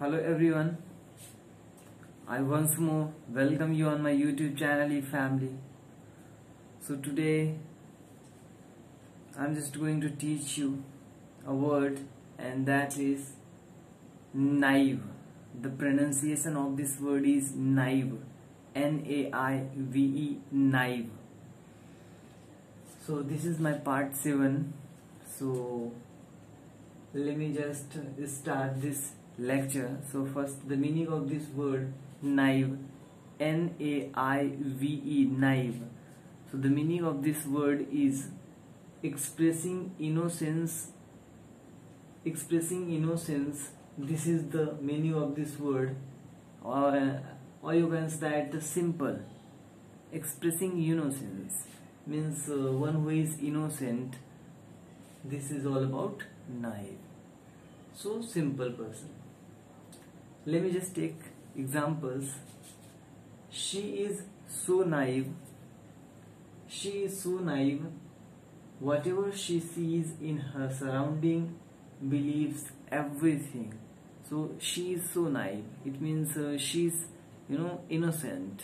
Hello everyone. I once more welcome you on my YouTube channel e family. So today I'm just going to teach you a word and that is naive. The pronunciation of this word is naive. N A I V E naive. So this is my part 7. So let me just start this lecture. So first the meaning of this word naive n a i v e naive. So the meaning of this word is expressing innocence expressing innocence. This is the meaning of this word. Or or you can say simple expressing innocence. Means uh, one who is innocent this is all about naive. So simple person let me just take examples. She is so naive. She is so naive. Whatever she sees in her surrounding believes everything. So she is so naive. It means uh, she's you know innocent.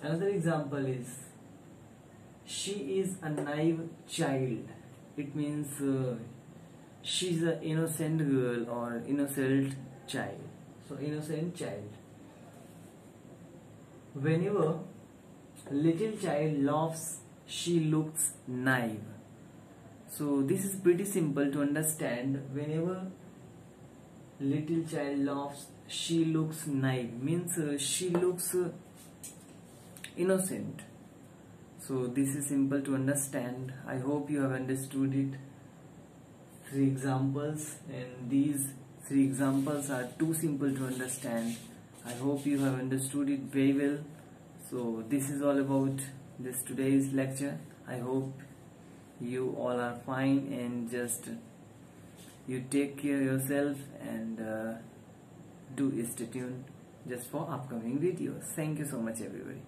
Another example is she is a naive child. It means uh, she's an innocent girl or innocent child. So innocent child. Whenever little child laughs she looks naive. So this is pretty simple to understand. Whenever little child laughs she looks naive. Means uh, she looks uh, innocent. So this is simple to understand. I hope you have understood it. Three examples and these Three examples are too simple to understand. I hope you have understood it very well. So this is all about this today's lecture. I hope you all are fine and just you take care yourself and uh, do stay tuned just for upcoming videos. Thank you so much everybody.